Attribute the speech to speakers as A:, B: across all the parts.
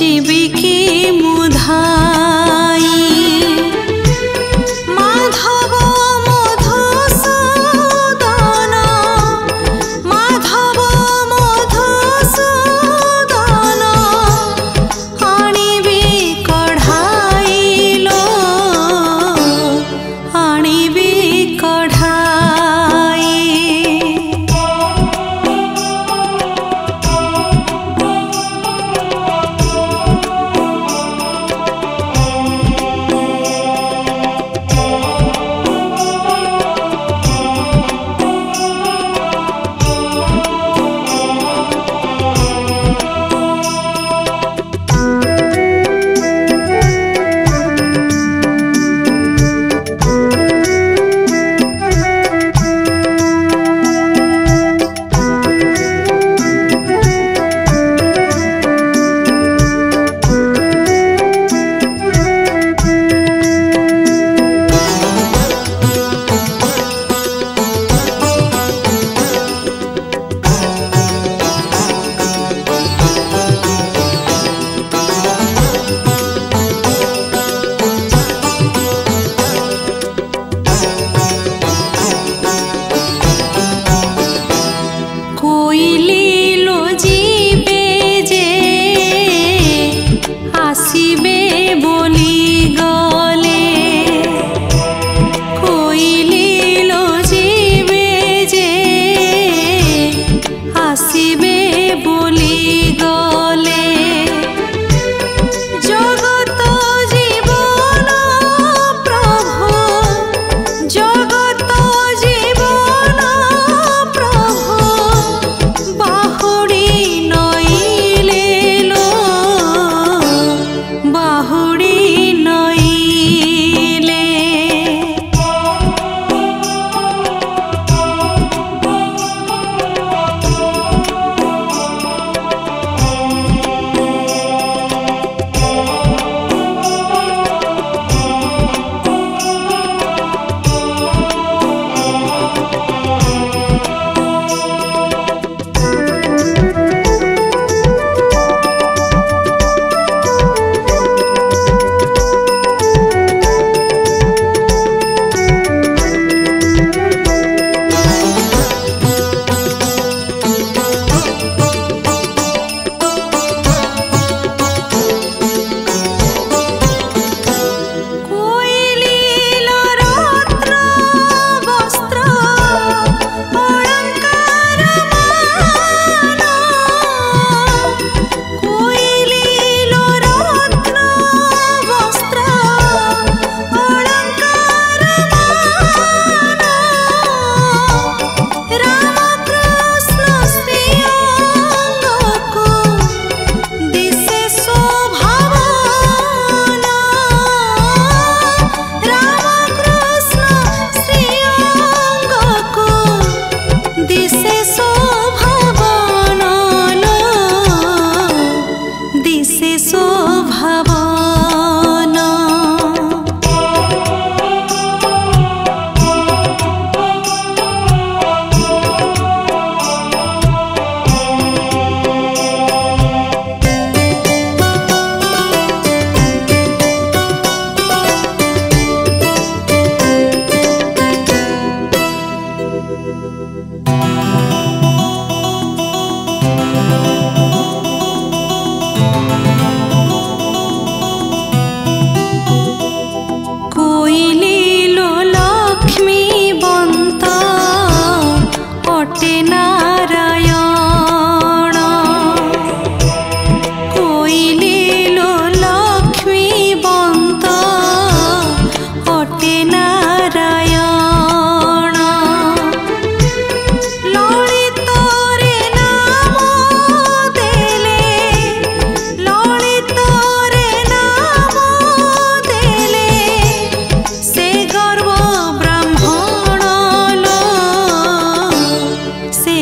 A: ଯିବି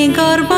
A: gorba